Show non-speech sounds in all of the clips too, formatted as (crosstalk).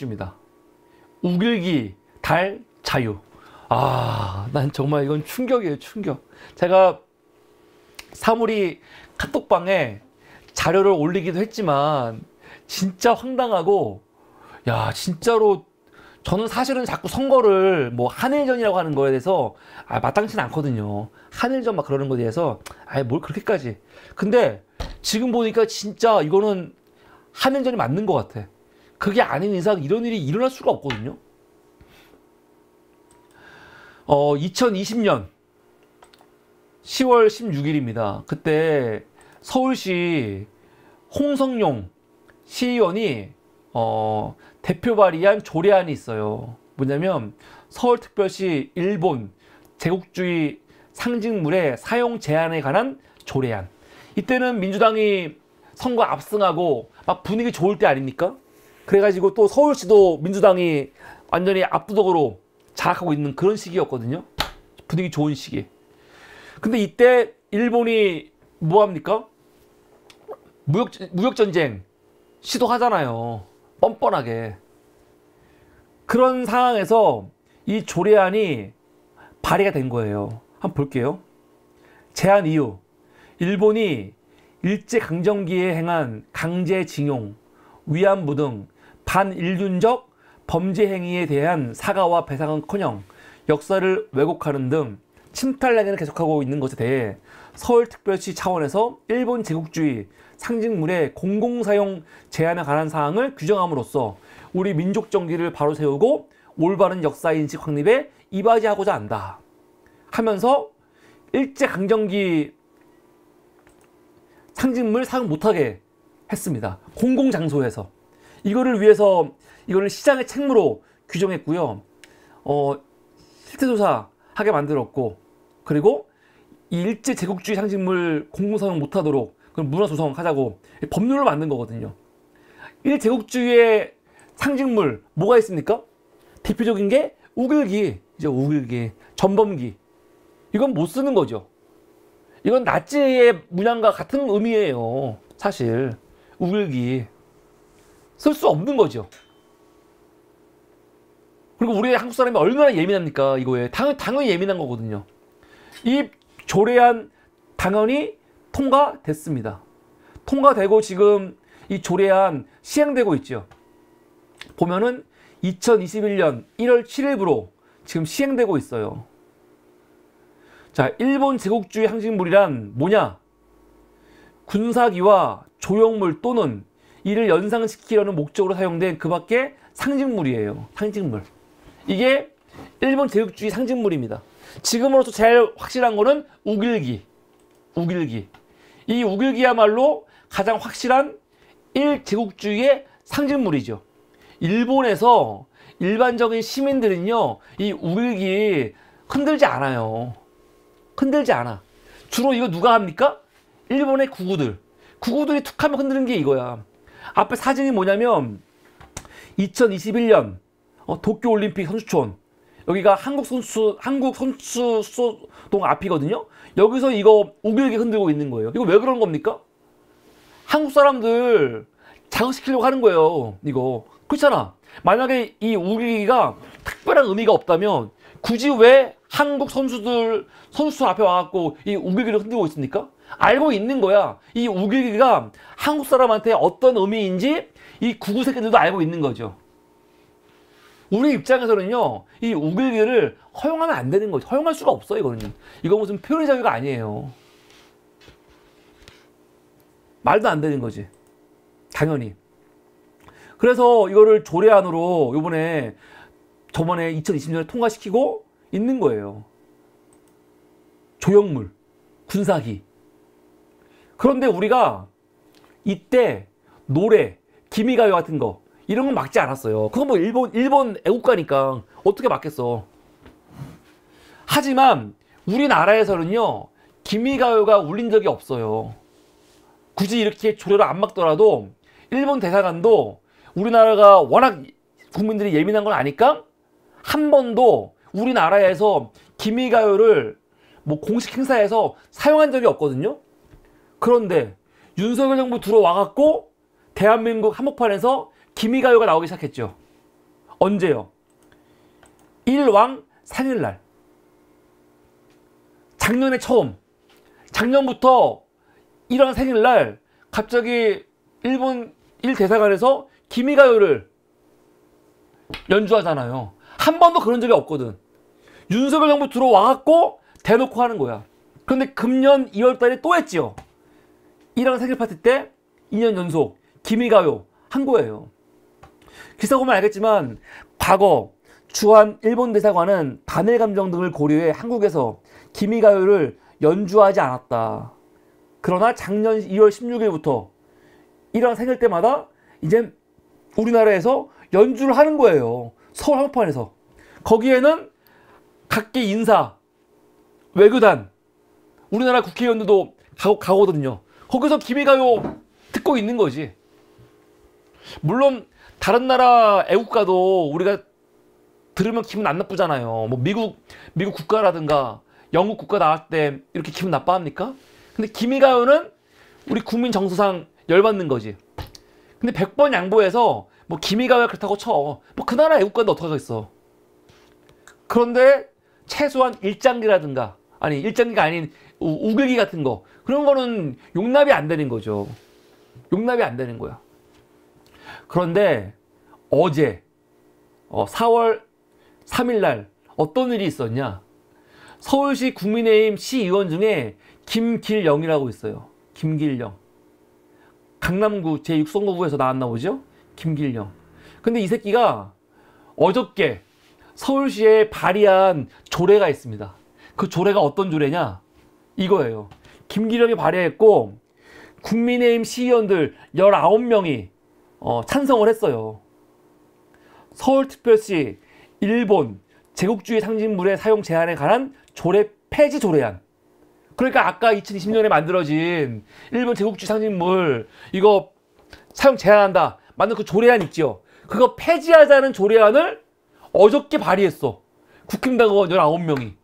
제국주입니다. 우길기, 달, 자유. 아, 난 정말 이건 충격이에요, 충격. 제가 사물이 카톡방에 자료를 올리기도 했지만 진짜 황당하고 야, 진짜로 저는 사실은 자꾸 선거를 뭐 한일전이라고 하는 거에 대해서 아, 마땅치는 않거든요. 한일전 막 그러는 거에 대해서 아예 뭘 그렇게까지. 근데 지금 보니까 진짜 이거는 한일전이 맞는 것 같아. 그게 아닌 이상 이런 일이 일어날 수가 없거든요. 어, 2020년 10월 16일입니다. 그때 서울시 홍성용 시의원이 어, 대표 발의한 조례안이 있어요. 뭐냐면 서울특별시 일본 제국주의 상징물의 사용 제한에 관한 조례안. 이때는 민주당이 선거 압승하고 막 분위기 좋을 때 아닙니까? 그래가지고 또 서울시도 민주당이 완전히 압도적으로 장악하고 있는 그런 시기였거든요. 분위기 좋은 시기. 근데 이때 일본이 뭐 합니까? 무역 무역 전쟁 시도하잖아요. 뻔뻔하게. 그런 상황에서 이 조례안이 발의가 된 거예요. 한번 볼게요. 제안 이유. 일본이 일제강점기에 행한 강제징용, 위안부 등 반인륜적 범죄 행위에 대한 사과와 배상은커녕 역사를 왜곡하는 등 침탈 행위를 계속하고 있는 것에 대해 서울특별시 차원에서 일본 제국주의 상징물의 공공사용 제한에 관한 사항을 규정함으로써 우리 민족 정기를 바로 세우고 올바른 역사 인식 확립에 이바지하고자 한다. 하면서 일제 강점기 상징물 사용 못하게 했습니다. 공공 장소에서 이거를 위해서 이거를 시장의 책무로 규정했고요. 어, 실태조사 하게 만들었고 그리고 일제 제국주의 상징물 공공사용 못하도록 그럼 문화 조성 하자고 법률을 만든 거거든요. 일 제국주의의 상징물 뭐가 있습니까? 대표적인 게 우글기, 이제 우글기, 전범기. 이건 못 쓰는 거죠. 이건 나치의 문양과 같은 의미예요. 사실 우글기 쓸 수 없는 거죠. 그리고 우리 한국 사람이 얼마나 예민합니까 이거에 당연, 당연히 예민한 거거든요. 이 조례안 당연히 통과됐습니다. 통과되고 지금 이 조례안 시행되고 있죠. 보면은 2021년 1월 7일부로 지금 시행되고 있어요. 자, 일본 제국주의 상징물이란 뭐냐? 군사기와 조형물 또는 이를 연상시키려는 목적으로 사용된 그 밖에 상징물이에요. 상징물. 이게 일본 제국주의 상징물입니다. 지금으로서 제일 확실한 거는 우길기. 우길기. 이 우길기야말로 가장 확실한 일제국주의의 상징물이죠. 일본에서 일반적인 시민들은요, 이 우길기 흔들지 않아요. 흔들지 않아. 주로 이거 누가 합니까? 일본의 구구들. 구구들이 툭 하면 흔드는 게 이거야. 앞에 사진이 뭐냐면 2021년 어, 도쿄올림픽 선수촌 여기가 한국 선수 한국 선수 수동 앞이거든요. 여기서 이거 우길기 흔들고 있는 거예요. 이거 왜 그런 겁니까? 한국 사람들 자극시키려고 하는 거예요. 이거 그렇잖아. 만약에 이 우길기가 특별한 의미가 없다면 굳이 왜 한국 선수들 선수 앞에 와갖고 이 우길기를 흔들고 있습니까? 알고 있는 거야. 이 우길기가 한국 사람한테 어떤 의미인지 이 구구 새끼들도 알고 있는 거죠. 우리 입장에서는요, 이 우길기를 허용하면 안 되는 거죠. 허용할 수가 없어요, 이거는. 이거 무슨 표현의 자유가 아니에요. 말도 안 되는 거지. 당연히. 그래서 이거를 조례안으로 요번에 저번에 2020년에 통과시키고 있는 거예요. 조형물, 군사기. 그런데 우리가 이때 노래, 기미가요 같은 거 이런 건 막지 않았어요. 그건 뭐 일본 일본 애국가니까 어떻게 막겠어. 하지만 우리나라에서는요 기미가요가 울린 적이 없어요. 굳이 이렇게 조례를 안 막더라도 일본 대사관도 우리나라가 워낙 국민들이 예민한 걸 아니까 한 번도 우리나라에서 기미가요를 뭐 공식 행사에서 사용한 적이 없거든요. 그런데 윤석열 정부 들어와갖고 대한민국 한복판에서 기미가요가 나오기 시작했죠. 언제요? 일왕 생일날. 작년에 처음. 작년부터 일왕 생일날 갑자기 일본 일 대사관에서 기미가요를 연주하잖아요. 한 번도 그런 적이 없거든. 윤석열 정부 들어와갖고 대놓고 하는 거야. 그런데 금년 2월 달에 또 했지요. 일왕 생일 파티 때 2년 연속 기미가요 한 거예요. 기사 보면 알겠지만 과거 주한 일본 대사관은 단일 감정 등을 고려해 한국에서 기미가요를 연주하지 않았다. 그러나 작년 2월 16일부터 일왕 생일 때마다 이제 우리나라에서 연주를 하는 거예요. 서울 한복판에서. 거기에는 각계 인사, 외교단, 우리나라 국회의원들도 가고, 가거든요. 거기서 기미가요 듣고 있는 거지. 물론 다른 나라 애국가도 우리가 들으면 기분 안 나쁘잖아요. 뭐 미국 미국 국가라든가 영국 국가 나갈 때 이렇게 기분 나빠합니까? 근데 기미가요는 우리 국민 정서상 열받는 거지. 근데 100번 양보해서 뭐 기미가요 그렇다고 쳐. 뭐 그 나라 애국가인데 어떡하겠어. 그런데 최소한 일장기라든가 아니 일장기가 아닌 우, 우글기 같은 거 그런 거는 용납이 안 되는 거죠. 용납이 안 되는 거야. 그런데 어제 어, 4월 3일 날 어떤 일이 있었냐? 서울시 국민의힘 시의원 중에 김길영이라고 있어요. 김길영. 강남구 제6선거구에서 나왔나 보죠? 김길영. 근데 이 새끼가 어저께 서울시에 발의한 조례가 있습니다. 그 조례가 어떤 조례냐? 이거예요. 김기령이 발의했고 국민의힘 시의원들 19명이 어, 찬성을 했어요. 서울특별시 일본 제국주의 상징물의 사용 제한에 관한 조례 폐지 조례안. 그러니까 아까 2020년에 만들어진 일본 제국주의 상징물 이거 사용 제한한다. 만든 그 조례안 있죠. 그거 폐지하자는 조례안을 어저께 발의했어. 국힘당원 19명이.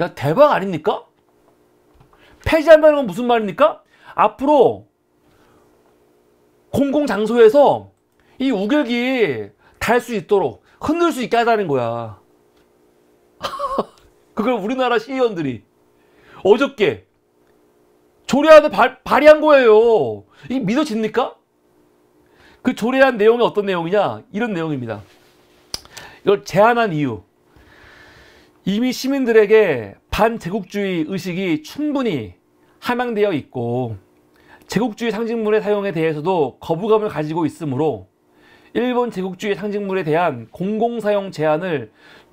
야, 대박 아닙니까? 폐지한다는 건 무슨 말입니까? 앞으로 공공장소에서 이 우결기 달수 있도록 흔들 수 있게 하자는 거야. (laughs) 그걸 우리나라 시의원들이 어저께 조례안을 발, 발의한 거예요. 이게 믿어집니까? 그 조례안 내용이 어떤 내용이냐? 이런 내용입니다. 이걸 제안한 이유. 이미 시민들에게 반제국주의 의식이 충분히 함양되어 있고 제국주의 상징물의 사용에 대해서도 거부감을 가지고 있으므로 일본 제국주의 상징물에 대한 공공사용 제한을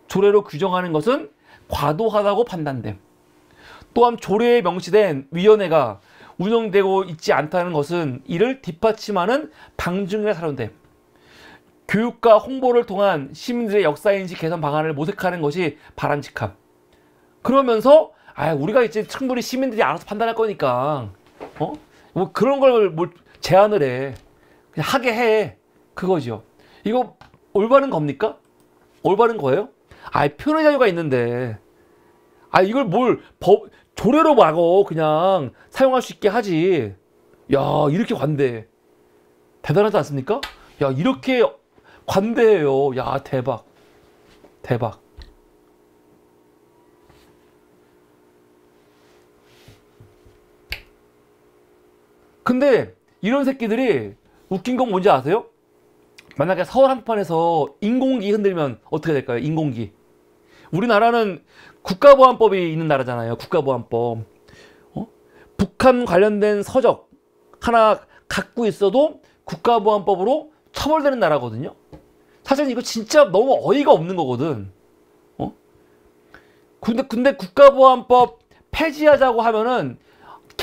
조례로 규정하는 것은 과도하다고 판단됨. 또한 조례에 명시된 위원회가 운영되고 있지 않다는 것은 이를 뒷받침하는 방증의 사료됨. 교육과 홍보를 통한 시민들의 역사인식 개선 방안을 모색하는 것이 바람직함. 그러면서 아 우리가 이제 충분히 시민들이 알아서 판단할 거니까 어? 뭐 그런 걸 뭘 제안을 해. 그냥 하게 해. 그거죠. 이거 올바른 겁니까? 올바른 거예요? 아, 표현의 자유가 있는데. 아, 이걸 뭘 법, 조례로 막어. 그냥 사용할 수 있게 하지. 야, 이렇게 관대. 대단하지 않습니까? 야, 이렇게 관대해요. 야, 대박. 대박. 근데 이런 새끼들이 웃긴 건 뭔지 아세요? 만약에 서울 한복판에서 인공기 흔들면 어떻게 될까요? 인공기. 우리나라는 국가보안법이 있는 나라잖아요. 국가보안법. 어? 북한 관련된 서적 하나 갖고 있어도 국가보안법으로 처벌되는 나라거든요. 사실 이거 진짜 너무 어이가 없는 거거든. 어? 근데 근데 국가보안법 폐지하자고 하면은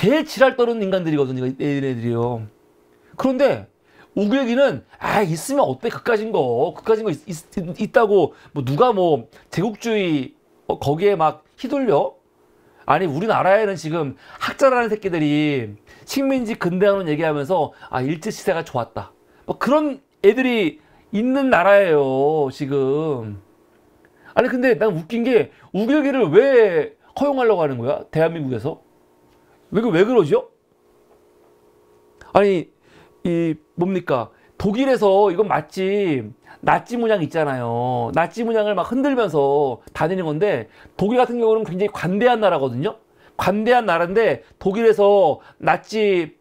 개 지랄 떠는 인간들이거든요. 얘네들이요. 그런데 우결기는 아 있으면 어때? 그까진 거 그까진 거 있, 있 다고 뭐 누가 뭐 제국주의 어, 거기에 막 휘둘려? 아니 우리나라에는 지금 학자라는 새끼들이 식민지 근대화론 얘기하면서 아 일제 시대가 좋았다. 뭐 그런 애들이 있는 나라예요 지금. 아니 근데 난 웃긴 게 우결기를 왜 허용하려고 하는 거야? 대한민국에서 왜, 왜 그러죠? 아니 이 뭡니까 독일에서 이건 맞지 나치 문양 있잖아요. 나치 문양을 막 흔들면서 다니는 건데 독일 같은 경우는 굉장히 관대한 나라거든요. 관대한 나라인데 독일에서 나치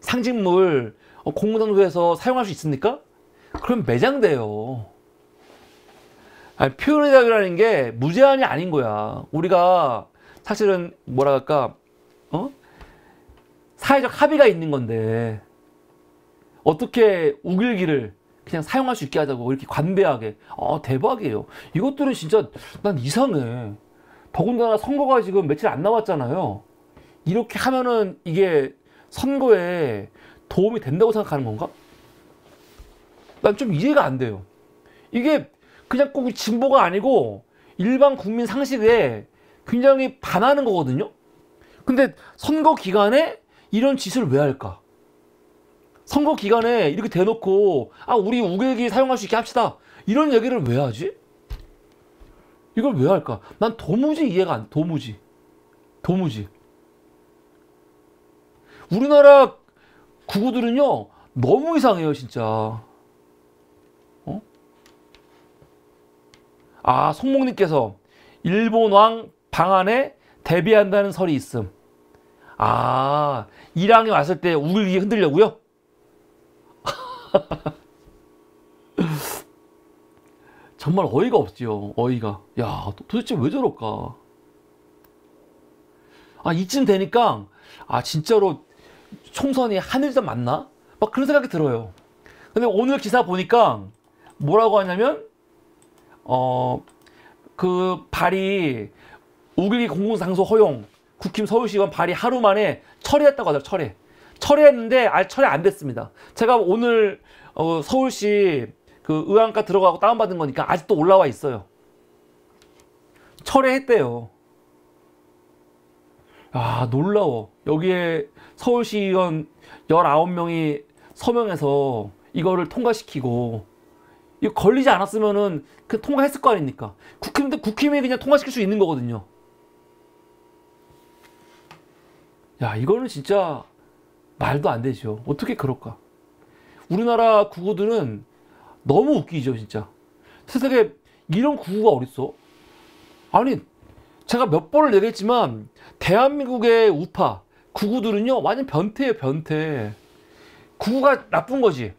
상징물 어, 공공장소에서 사용할 수 있습니까? 그럼 매장돼요. 아니, 표현의 자유라는 게 무제한이 아닌 거야. 우리가 사실은 뭐라 할까, 어? 사회적 합의가 있는 건데 어떻게 우길기를 그냥 사용할 수 있게 하자고 이렇게 관대하게. 아 대박이에요. 이것들은 진짜 난 이상해. 더군다나 선거가 지금 며칠 안 남았잖아요. 이렇게 하면은 이게 선거에 도움이 된다고 생각하는 건가? 난 좀 이해가 안 돼요. 이게 그냥 꼭 진보가 아니고 일반 국민 상식에 굉장히 반하는 거거든요 근데 선거 기간에 이런 짓을 왜 할까? 선거 기간에 이렇게 대놓고 아 우리 우길기 사용할 수 있게 합시다 이런 얘기를 왜 하지? 이걸 왜 할까? 난 도무지 이해가 안 도무지 도무지 우리나라 구구들은요 너무 이상해요 진짜 어? 아 송목님께서 일본 왕 방안에 대비한다는 설이 있음 아 이랑이 왔을 때 우길기 흔들려고요? (laughs) 정말 어이가 없지요. 어이가. 야, 도대체 왜 저럴까? 아, 이쯤 되니까, 아, 진짜로 총선이 한일전 맞나? 막 그런 생각이 들어요. 근데 오늘 기사 보니까 뭐라고 하냐면, 어, 그 발이 우길기 공공장소 허용, 국힘 서울시의원 발이 하루 만에 처리했다고 하더라고요, 철회. 철회했는데 아직 철회 안 됐습니다. 제가 오늘 어, 서울시 그 의안가 들어가고 다운받은 거니까 아직도 올라와 있어요. 철회했대요. 아, 놀라워. 여기에 서울시 의원 19명이 서명해서 이거를 통과시키고 이거 걸리지 않았으면은 그 통과했을 거 아닙니까? 국힘도 국힘이 그냥 통과시킬 수 있는 거거든요. 야, 이거는 진짜 말도 안 되죠. 어떻게 그럴까? 우리나라 구구들은 너무 웃기죠, 진짜. 세상에 이런 구구가 어딨어? 아니, 제가 몇 번을 얘기했지만, 대한민국의 우파, 구구들은요, 완전 변태예요, 변태. 구구가 나쁜 거지.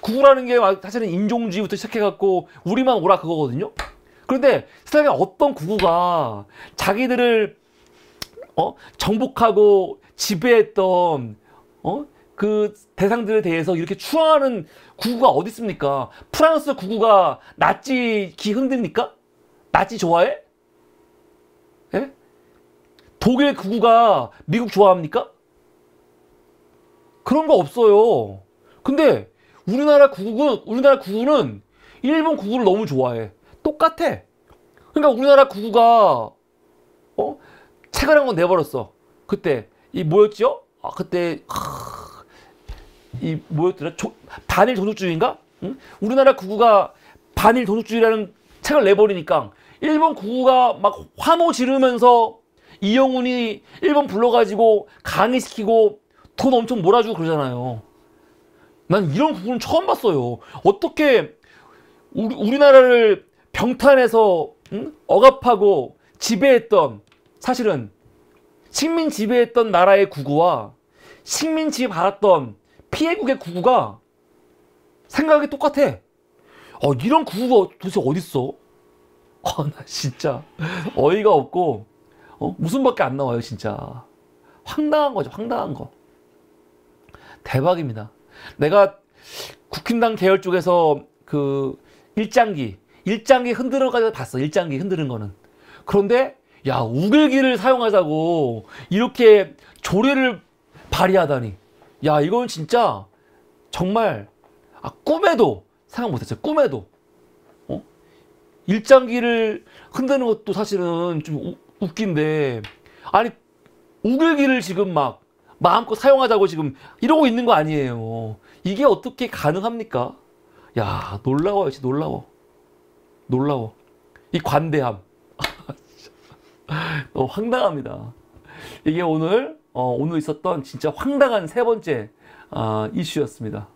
구구라는 게 사실은 인종주의부터 시작해갖고, 우리만 오라 그거거든요? 그런데 세상에 어떤 구구가 자기들을, 어, 정복하고 지배했던 어? 그 대상들에 대해서 이렇게 추앙하는 구구가 어디 있습니까? 프랑스 구구가 나치 기 흔듭니까? 나치 좋아해? 예? 독일 구구가 미국 좋아합니까? 그런 거 없어요. 근데 우리나라 구구는 우리나라 구구는 일본 구구를 너무 좋아해. 똑같아. 그러니까 우리나라 구구가 어? 한권 내버렸어. 그때 이 뭐였죠? 아, 그때 하, 이 뭐였더라? 조, 반일 도둑주의인가? 응? 우리나라 구구가 반일 도둑주의라는 책을 내버리니까 일본 구구가 막 환호 지르면서 이영훈이 일본 불러가지고 강의시키고 돈 엄청 몰아주고 그러잖아요. 난 이런 구구는 처음 봤어요. 어떻게 우리, 우리나라를 병탄해서 응? 억압하고 지배했던 사실은 식민 지배했던 나라의 구구와 식민 지배 받았던 피해국의 구구가 생각이 똑같아. 어, 이런 구구가 도대체 어딨어? 어, (laughs) 나 진짜 어이가 없고, 어, 웃음밖에 안 나와요, 진짜. 황당한 거죠, 황당한 거. 대박입니다. 내가 국힘당 계열 쪽에서 그 일장기, 일장기 흔드는 것까지 봤어, 일장기 흔드는 거는. 그런데 야 우글기를 사용하자고 이렇게 조례를 발휘하다니. 야 이건 진짜 정말 아, 꿈에도 생각 못했어요. 꿈에도. 어? 일장기를 흔드는 것도 사실은 좀 우, 웃긴데. 아니 우글기를 지금 막 마음껏 사용하자고 지금 이러고 있는 거 아니에요. 이게 어떻게 가능합니까? 야 놀라워요. 진짜 놀라워. 놀라워. 이 관대함 (laughs) 너무 황당합니다. 이게 오늘 어, 오늘 있었던 진짜 황당한 세 번째 어, 이슈였습니다.